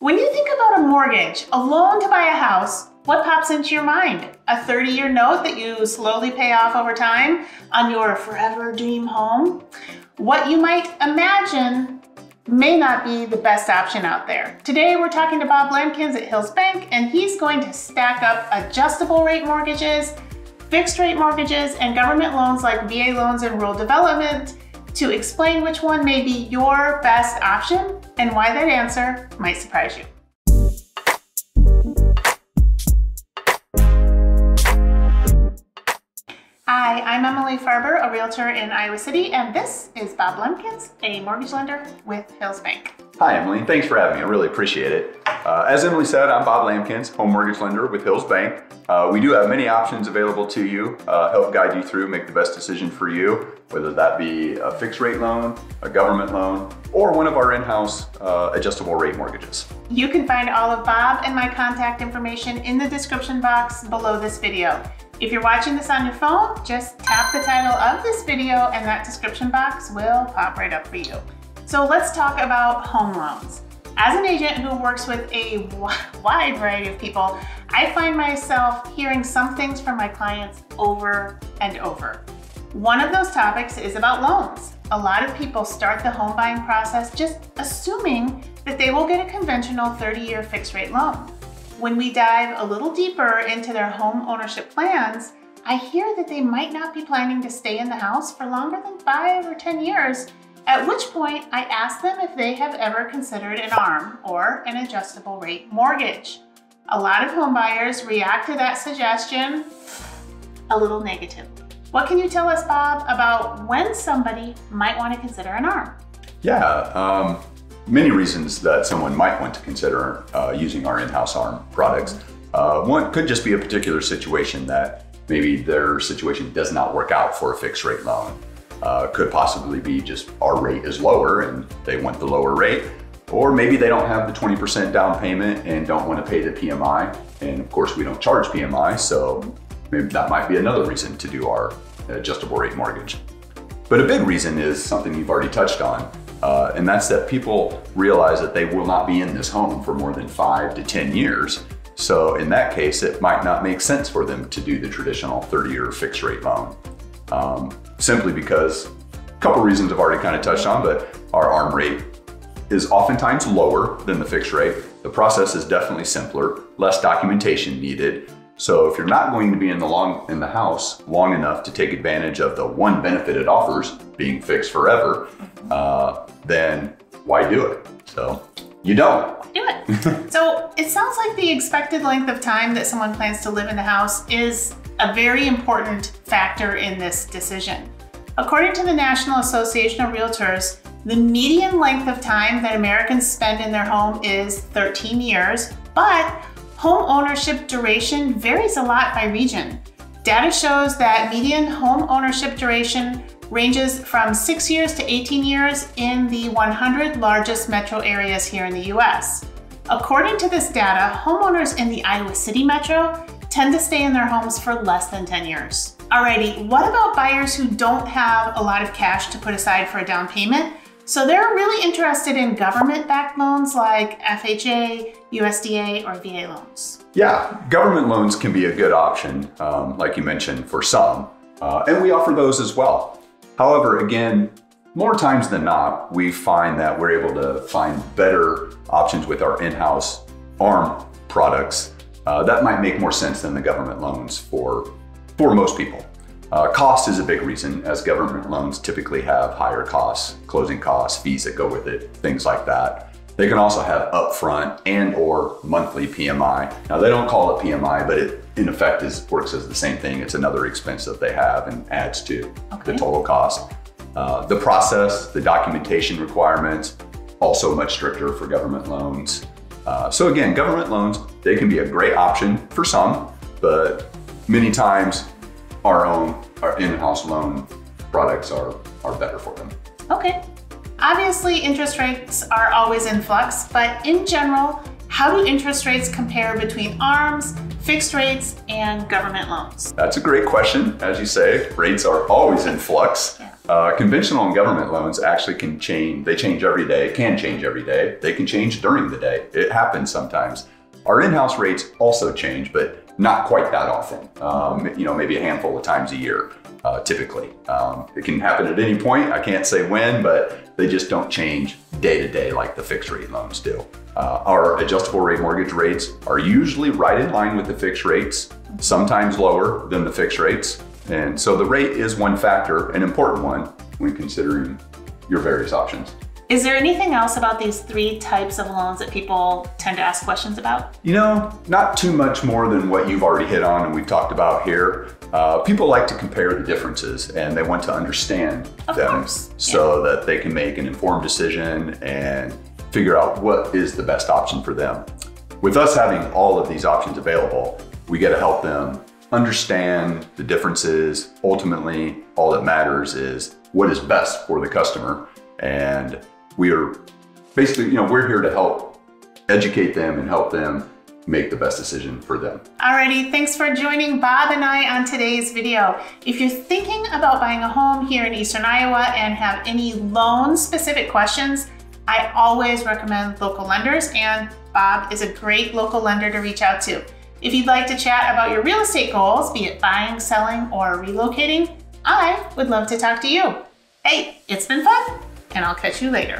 When you think about a mortgage, a loan to buy a house, what pops into your mind? A 30 year note that you slowly pay off over time on your forever dream home? What you might imagine may not be the best option out there. Today we're talking to Bob Lamkins at Hills Bank and he's going to stack up adjustable rate mortgages, fixed rate mortgages, and government loans like VA loans and rural development to explain which one may be your best option and why that answer might surprise you. Hi, I'm Emily Farber, a realtor in Iowa City, and this is Bob Lamkins, a mortgage lender with Hills Bank. Hi, Emily. Thanks for having me. I really appreciate it. Uh, as Emily said, I'm Bob Lamkins, home mortgage lender with Hills Bank. Uh, we do have many options available to you, uh, help guide you through, make the best decision for you, whether that be a fixed rate loan, a government loan, or one of our in-house uh, adjustable rate mortgages. You can find all of Bob and my contact information in the description box below this video. If you're watching this on your phone, just tap the title of this video and that description box will pop right up for you. So let's talk about home loans. As an agent who works with a wide variety of people, I find myself hearing some things from my clients over and over. One of those topics is about loans. A lot of people start the home buying process just assuming that they will get a conventional 30-year fixed rate loan. When we dive a little deeper into their home ownership plans, I hear that they might not be planning to stay in the house for longer than five or 10 years, at which point I ask them if they have ever considered an ARM or an adjustable rate mortgage. A lot of home buyers react to that suggestion a little negative. What can you tell us, Bob, about when somebody might want to consider an ARM? Yeah, um, many reasons that someone might want to consider uh, using our in-house ARM products. Uh, one could just be a particular situation that maybe their situation does not work out for a fixed rate loan. Uh, could possibly be just our rate is lower and they want the lower rate. Or maybe they don't have the 20% down payment and don't want to pay the PMI. And of course we don't charge PMI, so maybe that might be another reason to do our adjustable rate mortgage. But a big reason is something you've already touched on, uh, and that's that people realize that they will not be in this home for more than five to 10 years. So in that case, it might not make sense for them to do the traditional 30 year fixed rate loan. Um, simply because a couple reasons I've already kind of touched on, but our ARM rate is oftentimes lower than the fixed rate. The process is definitely simpler, less documentation needed, so if you're not going to be in the long in the house long enough to take advantage of the one benefit it offers, being fixed forever, uh, then why do it? So you don't. Do it. so it sounds like the expected length of time that someone plans to live in the house is a very important factor in this decision. According to the National Association of Realtors, the median length of time that Americans spend in their home is 13 years, but Home ownership duration varies a lot by region. Data shows that median home ownership duration ranges from 6 years to 18 years in the 100 largest metro areas here in the US. According to this data, homeowners in the Iowa City metro tend to stay in their homes for less than 10 years. Alrighty, what about buyers who don't have a lot of cash to put aside for a down payment? So they're really interested in government-backed loans like FHA, USDA, or VA loans. Yeah, government loans can be a good option, um, like you mentioned, for some, uh, and we offer those as well. However, again, more times than not, we find that we're able to find better options with our in-house ARM products uh, that might make more sense than the government loans for, for most people. Uh, cost is a big reason as government loans typically have higher costs, closing costs, fees that go with it, things like that. They can also have upfront and or monthly PMI. Now they don't call it PMI, but it in effect is works as the same thing. It's another expense that they have and adds to okay. the total cost. Uh, the process, the documentation requirements, also much stricter for government loans. Uh, so again, government loans, they can be a great option for some, but many times our own, our in-house loan products are, are better for them. Okay. Obviously, interest rates are always in flux, but in general, how do interest rates compare between ARMs, fixed rates, and government loans? That's a great question. As you say, rates are always in flux. Yeah. Uh, conventional and government loans actually can change. They change every day, can change every day. They can change during the day. It happens sometimes. Our in-house rates also change, but not quite that often. Um, you know, maybe a handful of times a year, uh, typically. Um, it can happen at any point. I can't say when, but they just don't change day to day like the fixed rate loans do. Uh, our adjustable rate mortgage rates are usually right in line with the fixed rates, sometimes lower than the fixed rates. And so the rate is one factor, an important one, when considering your various options. Is there anything else about these three types of loans that people tend to ask questions about? You know, not too much more than what you've already hit on and we've talked about here. Uh, people like to compare the differences and they want to understand of them course. so yeah. that they can make an informed decision and figure out what is the best option for them. With us having all of these options available, we get to help them understand the differences. Ultimately, all that matters is what is best for the customer. And we are basically, you know, we're here to help educate them and help them make the best decision for them. Alrighty, thanks for joining Bob and I on today's video. If you're thinking about buying a home here in Eastern Iowa and have any loan specific questions, I always recommend local lenders and Bob is a great local lender to reach out to. If you'd like to chat about your real estate goals, be it buying, selling, or relocating, I would love to talk to you. Hey, it's been fun, and I'll catch you later.